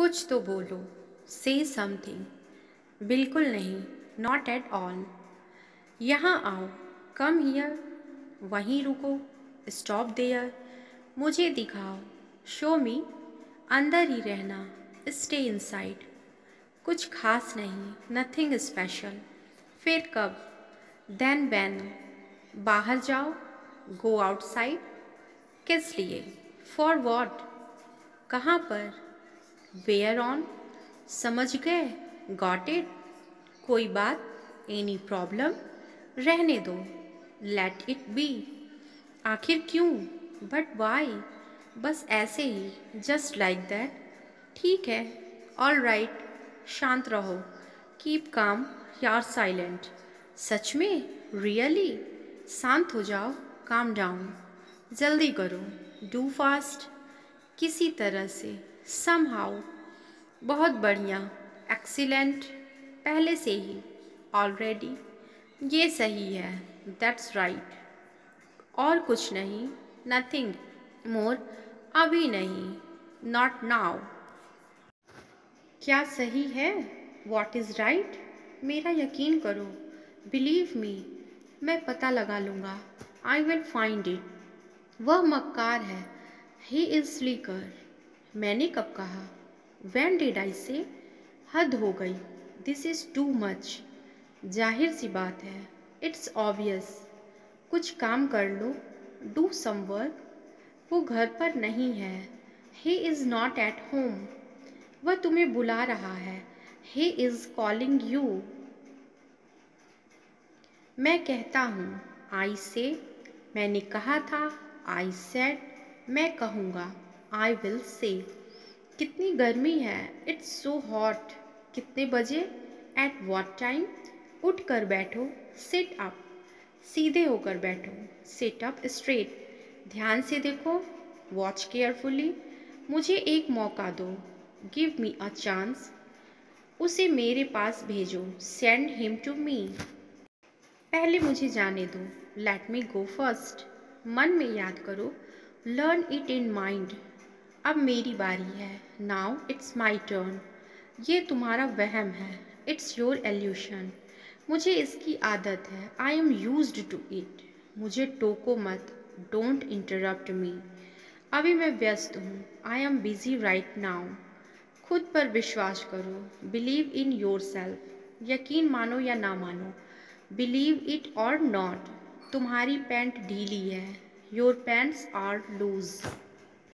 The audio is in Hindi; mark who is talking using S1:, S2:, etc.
S1: कुछ तो बोलो से समथिंग बिल्कुल नहीं नॉट एट ऑल यहाँ आओ कम हियर वहीं रुको स्टॉप देयर मुझे दिखाओ शो मी अंदर ही रहना स्टे इनसाइड कुछ खास नहीं नथिंग स्पेशल फिर कब? देन बैन बाहर जाओ गो आउटसाइड किस लिए? फॉर वॉट कहाँ पर? वेयर ऑन समझ गए? गॉट इट कोई बात? एनी प्रॉब्लम रहने दो। लेट इट बी आखिर क्यों? बट वाई बस ऐसे ही। जस्ट लाइक दैट ठीक है। ऑल राइट right, शांत रहो। कीप काम यार साइलेंट सच में? रियली शांत हो जाओ। काम डाउन जल्दी करो। डू फास्ट किसी तरह से। सम हाउ बहुत बढ़िया एक्सीलेंट पहले से ही ऑलरेडी ये सही है दैट्स राइट और कुछ नहीं नथिंग मोर अभी नहीं नॉट नाउ क्या सही है? वॉट इज़ राइट मेरा यकीन करो बिलीव मी मैं पता लगा लूँगा आई विल फाइंड इट वह मक्कार है ही इज़ स्लीकर मैंने कब कहा वैन डिड आई से हद हो गई दिस इज़ टू मच ज़ाहिर सी बात है इट्स ऑबियस कुछ काम कर लो डू सम वर्क वो घर पर नहीं है he is not at home वह तुम्हें बुला रहा है ही इज़ कॉलिंग यू मैं कहता हूँ आई से मैंने कहा था आई सेड मैं कहूँगा आई विल से कितनी गर्मी है इट्स सो हॉट कितने बजे एट वॉट टाइम उठ कर बैठो सिट अप सीधे होकर बैठो सिट अप स्ट्रेट ध्यान से देखो वॉच केयरफुली मुझे एक मौका दो गिव मी अ चांस उसे मेरे पास भेजो सेंड हिम टू मी पहले मुझे जाने दो लेट मी गो फ़र्स्ट मन में याद करो लर्न इट इन माइंड अब मेरी बारी है। नाउ इट्स माई टर्न ये तुम्हारा वहम है। इट्स योर एल्यूशन मुझे इसकी आदत है। I am use to it मुझे टोको मत। डोंट इंटरप्ट मी अभी मैं व्यस्त हूँ। I am busy right now खुद पर विश्वास करो। बिलीव इन योर सेल्फ यकीन मानो या ना मानो। बिलीव इट और नॉट तुम्हारी पैंट ढीली है। Your pants are loose